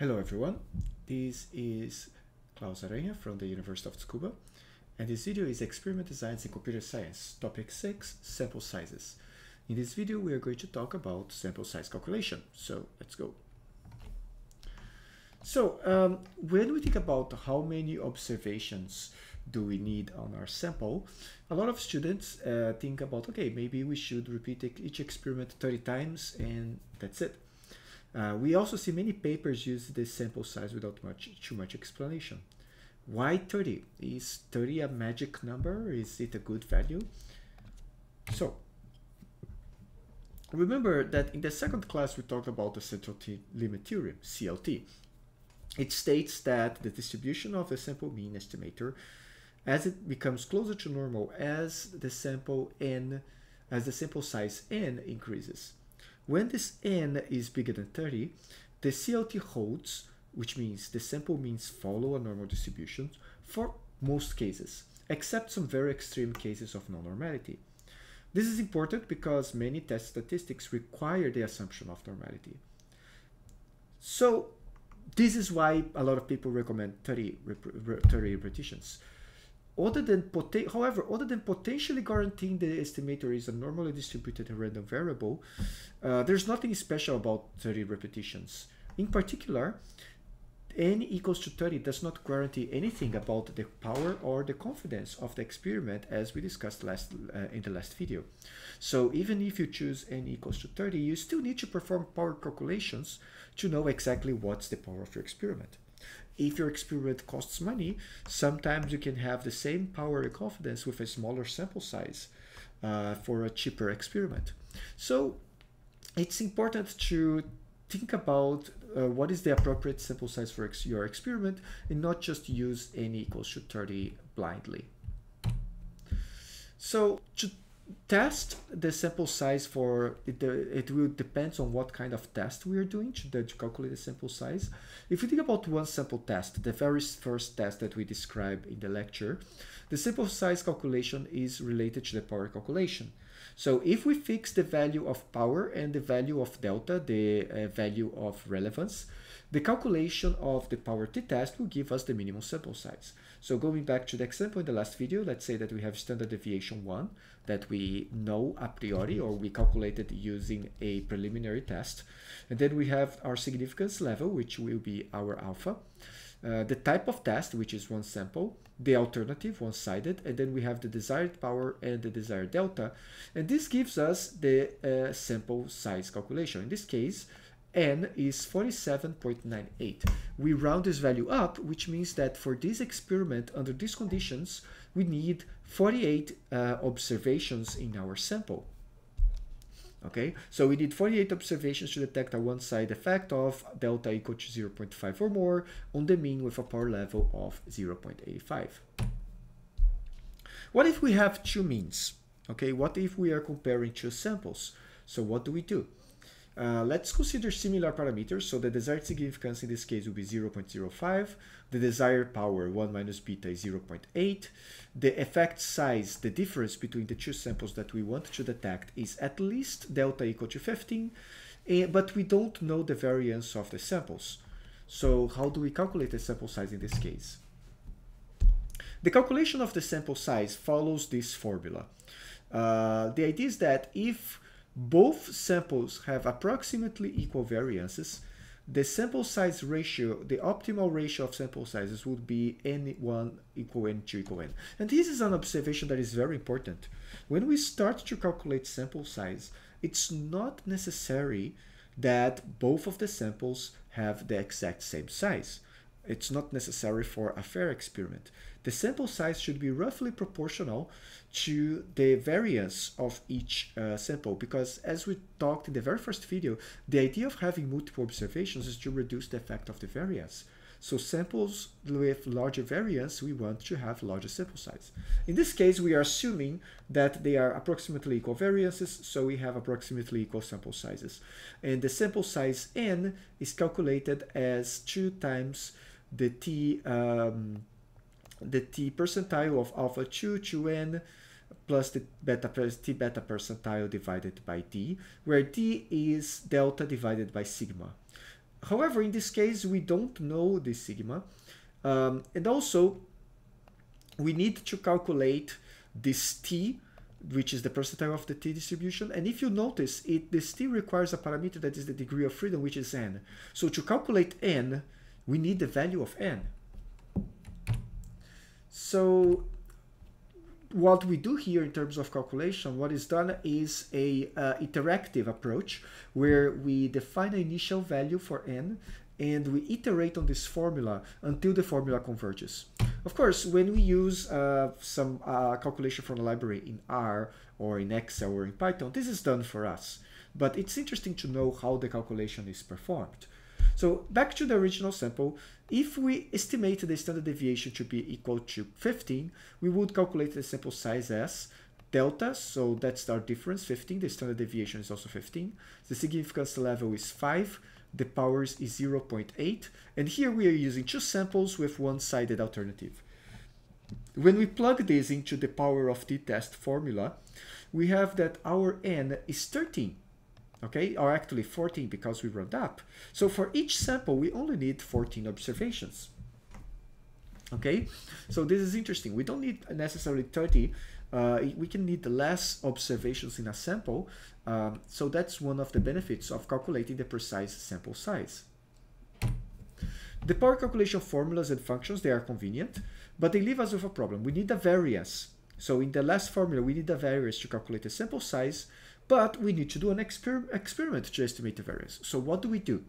Hello everyone, this is Claus Aranha from the University of Tsukuba and this video is Experiment Designs in Computer Science, topic 6, Sample Sizes. In this video we are going to talk about sample size calculation, so let's go. So um, when we think about how many observations do we need on our sample, a lot of students uh, think about, okay, maybe we should repeat each experiment 30 times and that's it. Uh, we also see many papers use this sample size without much too much explanation. Why 30? Is 30 a magic number? Is it a good value? So, remember that in the second class we talked about the central limit theorem, CLT. It states that the distribution of the sample mean estimator as it becomes closer to normal as the sample n as the sample size n increases. When this n is bigger than 30, the CLT holds, which means the sample means follow a normal distribution for most cases, except some very extreme cases of non-normality. This is important because many test statistics require the assumption of normality. So this is why a lot of people recommend 30, 30 repetitions. Other than however, other than potentially guaranteeing the estimator is a normally distributed random variable, uh, there's nothing special about 30 repetitions. In particular, n equals to 30 does not guarantee anything about the power or the confidence of the experiment as we discussed last uh, in the last video. So even if you choose n equals to 30, you still need to perform power calculations to know exactly what's the power of your experiment if your experiment costs money, sometimes you can have the same power and confidence with a smaller sample size uh, for a cheaper experiment. So it's important to think about uh, what is the appropriate sample size for ex your experiment and not just use n equals to 30 blindly. So to test the sample size for it, it will depends on what kind of test we are doing to, to calculate the sample size. If you think about one sample test, the very first test that we describe in the lecture, the sample size calculation is related to the power calculation. So if we fix the value of power and the value of delta, the uh, value of relevance, the calculation of the power t-test will give us the minimum sample size. So going back to the example in the last video, let's say that we have standard deviation 1 that we know a priori or we calculated using a preliminary test. And then we have our significance level, which will be our alpha. Uh, the type of test, which is one sample, the alternative, one-sided, and then we have the desired power and the desired delta. And this gives us the uh, sample size calculation. In this case, n is 47.98. We round this value up, which means that for this experiment, under these conditions, we need 48 uh, observations in our sample. Okay, so we need 48 observations to detect a one-side effect of delta equal to 0.5 or more on the mean with a power level of 0.85. What if we have two means? Okay, what if we are comparing two samples? So what do we do? Uh, let's consider similar parameters. So the desired significance in this case will be 0.05. The desired power, 1 minus beta, is 0.8. The effect size, the difference between the two samples that we want to detect is at least delta equal to 15, uh, but we don't know the variance of the samples. So how do we calculate the sample size in this case? The calculation of the sample size follows this formula. Uh, the idea is that if both samples have approximately equal variances, the sample size ratio, the optimal ratio of sample sizes would be n1 equal n2 equal n. And this is an observation that is very important. When we start to calculate sample size, it's not necessary that both of the samples have the exact same size. It's not necessary for a fair experiment. The sample size should be roughly proportional to the variance of each uh, sample because as we talked in the very first video, the idea of having multiple observations is to reduce the effect of the variance. So samples with larger variance, we want to have larger sample size. In this case, we are assuming that they are approximately equal variances, so we have approximately equal sample sizes. And the sample size n is calculated as 2 times the t um, the t percentile of alpha 2 to n plus the beta t beta percentile divided by d, where d is delta divided by sigma. however, in this case, we don't know the sigma. Um, and also, we need to calculate this t, which is the percentile of the t distribution. And if you notice, it this t requires a parameter that is the degree of freedom, which is n. So to calculate n, we need the value of n. So what we do here in terms of calculation, what is done is a uh, interactive approach where we define an initial value for n and we iterate on this formula until the formula converges. Of course, when we use uh, some uh, calculation from a library in R or in Excel or in Python, this is done for us. But it's interesting to know how the calculation is performed. So back to the original sample, if we estimate the standard deviation to be equal to 15, we would calculate the sample size as delta, so that's our difference, 15, the standard deviation is also 15. The significance level is 5, the powers is 0.8, and here we are using two samples with one-sided alternative. When we plug this into the power of t-test formula, we have that our n is 13, okay, or actually 14 because we round up. So for each sample, we only need 14 observations. Okay, so this is interesting. We don't need necessarily 30. Uh, we can need the less observations in a sample. Um, so that's one of the benefits of calculating the precise sample size. The power calculation formulas and functions, they are convenient, but they leave us with a problem. We need a variance. So in the last formula, we need a variance to calculate the sample size, but we need to do an exper experiment to estimate the variance. So what do we do?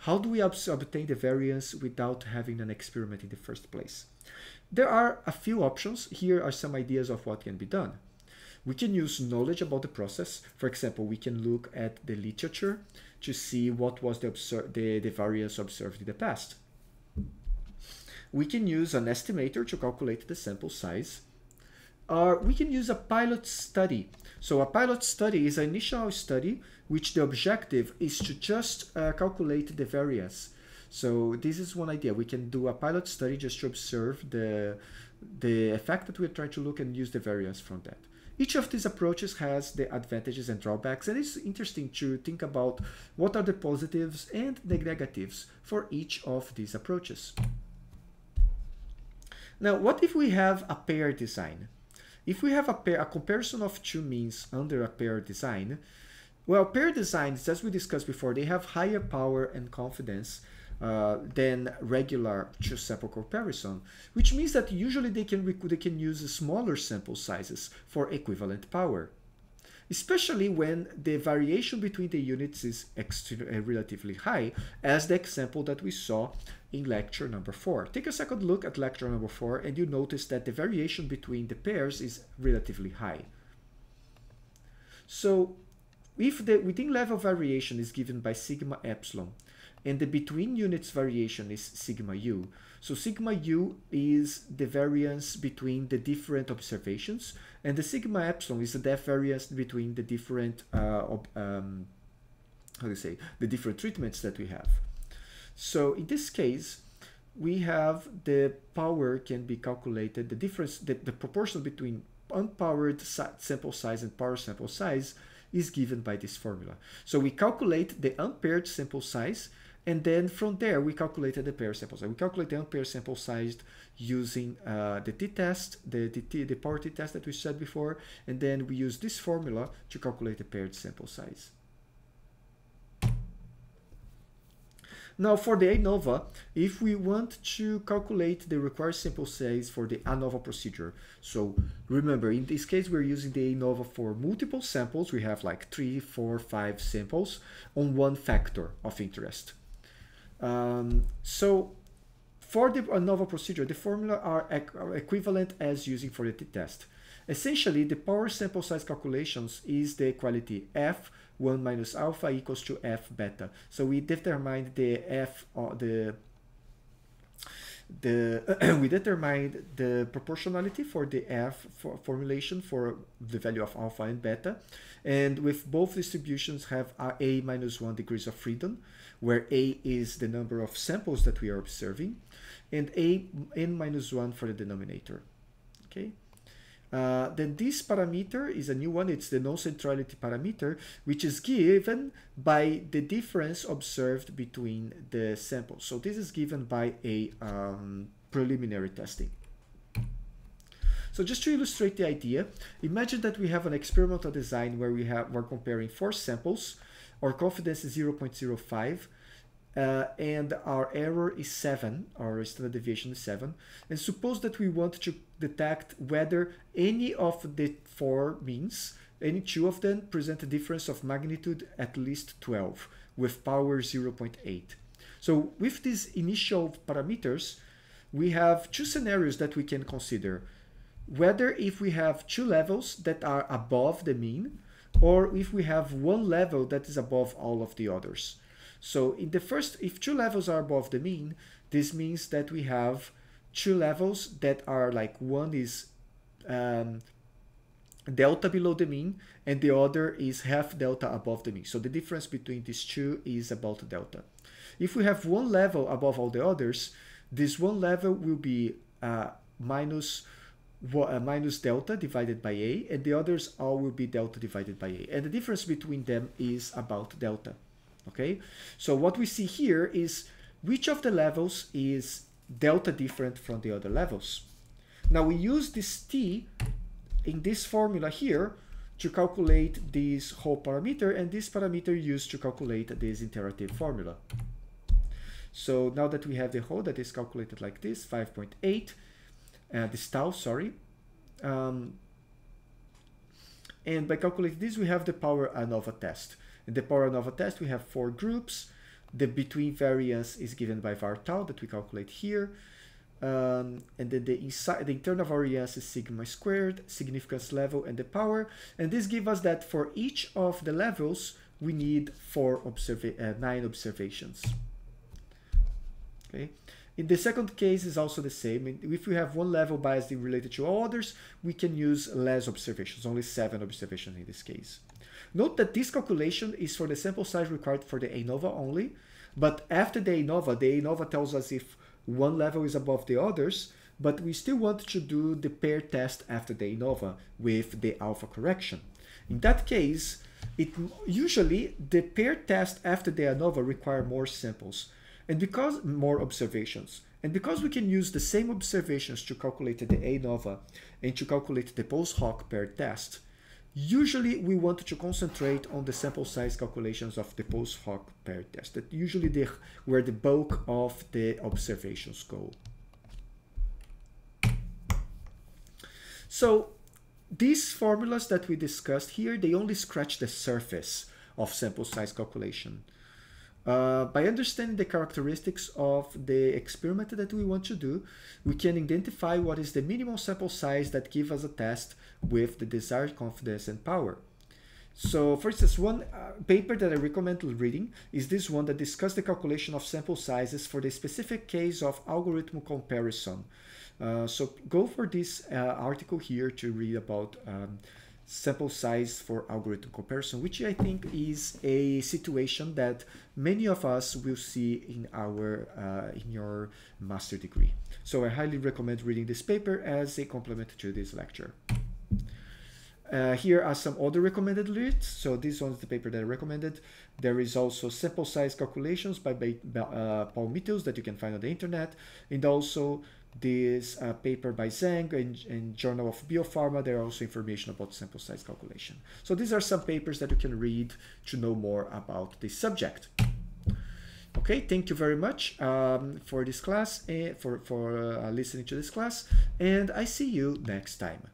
How do we obtain the variance without having an experiment in the first place? There are a few options. Here are some ideas of what can be done. We can use knowledge about the process. For example, we can look at the literature to see what was the, the, the variance observed in the past. We can use an estimator to calculate the sample size. Or we can use a pilot study so a pilot study is an initial study which the objective is to just uh, calculate the variance. So this is one idea. We can do a pilot study just to observe the, the effect that we're trying to look and use the variance from that. Each of these approaches has the advantages and drawbacks, and it's interesting to think about what are the positives and the negatives for each of these approaches. Now, what if we have a pair design? If we have a, pair, a comparison of two means under a pair design, well, pair designs, as we discussed before, they have higher power and confidence uh, than regular two sample comparison, which means that usually they can, they can use smaller sample sizes for equivalent power especially when the variation between the units is uh, relatively high, as the example that we saw in lecture number four. Take a second look at lecture number four and you notice that the variation between the pairs is relatively high. So if the within level variation is given by sigma epsilon and the between units variation is sigma u, so sigma u is the variance between the different observations, and the sigma epsilon is the depth variance between the different, uh, um, how do you say, the different treatments that we have. So in this case, we have the power can be calculated, the difference, the, the proportion between unpowered sample size and power sample size is given by this formula. So we calculate the unpaired sample size and then from there, we calculated the pair sample size. We calculate the unpaired sample size using uh, the t-test, the, the, the power t-test that we said before, and then we use this formula to calculate the paired sample size. Now for the ANOVA, if we want to calculate the required sample size for the ANOVA procedure, so remember in this case we're using the ANOVA for multiple samples, we have like three, four, five samples on one factor of interest. Um, so for the ANOVA procedure, the formula are, are equivalent as using for the t-test. Essentially, the power sample size calculations is the equality f1 minus alpha equals to f beta. So we determine the f, uh, the the we determined the proportionality for the f for formulation for the value of alpha and beta and with both distributions have a minus one degrees of freedom where a is the number of samples that we are observing, and a n minus 1 for the denominator. Okay. Uh, then this parameter is a new one. It's the non-centrality parameter, which is given by the difference observed between the samples. So this is given by a um, preliminary testing. So just to illustrate the idea, imagine that we have an experimental design where we have we're comparing four samples. Our confidence is 0.05 uh, and our error is 7, our standard deviation is 7. And suppose that we want to detect whether any of the four means, any two of them present a difference of magnitude at least 12 with power 0.8. So with these initial parameters, we have two scenarios that we can consider. Whether if we have two levels that are above the mean, or if we have one level that is above all of the others. So in the first, if two levels are above the mean, this means that we have two levels that are like one is um, delta below the mean and the other is half delta above the mean. So the difference between these two is about delta. If we have one level above all the others, this one level will be uh, minus, uh, minus delta divided by a and the others all will be delta divided by a. And the difference between them is about delta okay? So what we see here is which of the levels is delta different from the other levels. Now we use this t in this formula here to calculate this whole parameter and this parameter used to calculate this iterative formula. So now that we have the whole that is calculated like this, 5.8, uh, this tau, sorry. Um, and by calculating this, we have the power ANOVA test. In the power ANOVA test, we have four groups. The between variance is given by var tau that we calculate here. Um, and then the, inside, the internal variance is sigma squared, significance level, and the power. And this gives us that for each of the levels, we need four observa uh, nine observations. Okay. In the second case is also the same. If we have one level biased related to all others, we can use less observations, only seven observations in this case. Note that this calculation is for the sample size required for the ANOVA only, but after the ANOVA, the ANOVA tells us if one level is above the others, but we still want to do the pair test after the ANOVA with the alpha correction. In that case, it usually the pair test after the ANOVA require more samples and because more observations. And because we can use the same observations to calculate the ANOVA and to calculate the post hoc pair test, Usually we want to concentrate on the sample size calculations of the post hoc pair test. That usually the, where the bulk of the observations go. So these formulas that we discussed here, they only scratch the surface of sample size calculation. Uh, by understanding the characteristics of the experiment that we want to do, we can identify what is the minimum sample size that gives us a test with the desired confidence and power. So for instance, one uh, paper that I recommend reading is this one that discusses the calculation of sample sizes for the specific case of algorithm comparison. Uh, so go for this uh, article here to read about um, sample size for algorithm comparison, which I think is a situation that many of us will see in our uh, in your master degree. So I highly recommend reading this paper as a complement to this lecture. Uh, here are some other recommended reads. So this one is the paper that I recommended. There is also sample size calculations by, by uh, Paul Mathews that you can find on the internet. And also this uh, paper by in, in Journal of Biopharma. There are also information about sample size calculation. So these are some papers that you can read to know more about this subject. Okay, thank you very much um, for this class and for, for uh, listening to this class. And I see you next time.